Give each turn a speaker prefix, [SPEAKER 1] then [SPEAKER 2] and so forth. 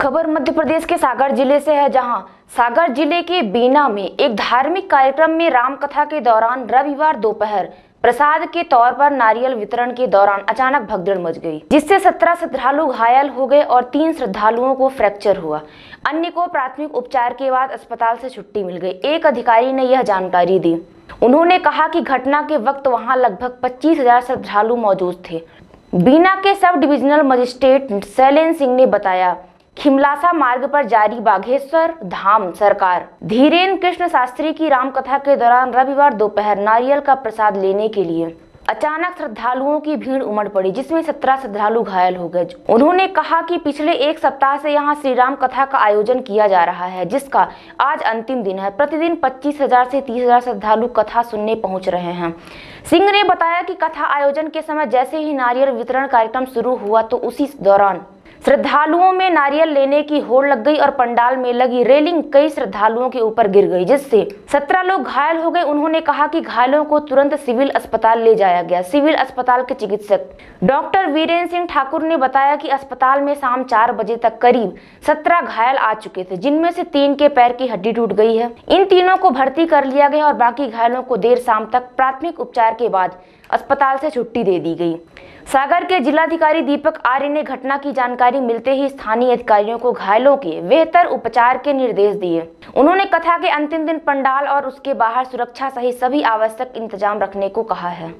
[SPEAKER 1] खबर मध्य प्रदेश के सागर ज़िले से है, जहाँ सागर ज़िले के बीना में एक धार्मिक कार्यक्रम में राम कथा के दौरान रविवार दोपहर प्रसाद के तौर पर नारियल वितरण के दौरान अचानक भगदड़ मच गई, जिससे सत्रह श्रद्धालु घायल हो गए और तीन श्रद्धालुओं को फ्रैक्चर हुआ। अन्य को प्राथमिक उपचार के बाद अस्पताल से छुट्टी मिल गई। एक अधिकारी ने यह जानकारी दी। उन्होंने कहा कि घटना के वक्त वहाँ लगभग पच्चीस हज़ार श्रद्धालु मौजूद थे। बीना के sub divisional magistrate Shailen Singh ने बताया खिमलासा मार्ग पर जारी बाघेश्वर धाम सरकार। धीरेन कृष्ण शास्त्री की रामकथा के दौरान रविवार दोपहर नारियल का प्रसाद लेने के लिए अचानक श्रद्धालुओं की भीड़ उमड़ पड़ी, जिसमें सत्रह श्रद्धालु घायल हो गए। उन्होंने कहा कि पिछले एक सप्ताह से यहाँ श्री राम कथा का आयोजन किया जा रहा है, जिसका आज अंतिम दिन है। प्रतिदिन पच्चीस हज़ार से तीस हज़ार श्रद्धालु कथा सुनने पहुँच रहे हैं। सिंह ने बताया कि कथा आयोजन के समय जैसे ही नारियल वितरण कार्यक्रम शुरू हुआ तो उसी दौरान श्रद्धालुओं में नारियल लेने की होड़ लग गई और पंडाल में लगी रेलिंग कई श्रद्धालुओं के ऊपर गिर गई, जिससे सत्रह लोग घायल हो गए। उन्होंने कहा कि घायलों को तुरंत सिविल अस्पताल ले जाया गया। सिविल अस्पताल के चिकित्सक डॉक्टर वीरेंद्र सिंह ठाकुर ने बताया कि अस्पताल में शाम चार बजे तक करीब सत्रह घायल आ चुके थे, जिनमें से तीन के पैर की हड्डी टूट गई है। इन तीनों को भर्ती कर लिया गया और बाकी घायलों को देर शाम तक प्राथमिक उपचार के बाद अस्पताल से छुट्टी दे दी गई। सागर के जिलाधिकारी दीपक आर्य ने घटना की जानकारी मिलते ही स्थानीय अधिकारियों को घायलों के बेहतर उपचार के निर्देश दिए। उन्होंने कथा के अंतिम दिन पंडाल और उसके बाहर सुरक्षा सहित सभी आवश्यक इंतज़ाम रखने को कहा है।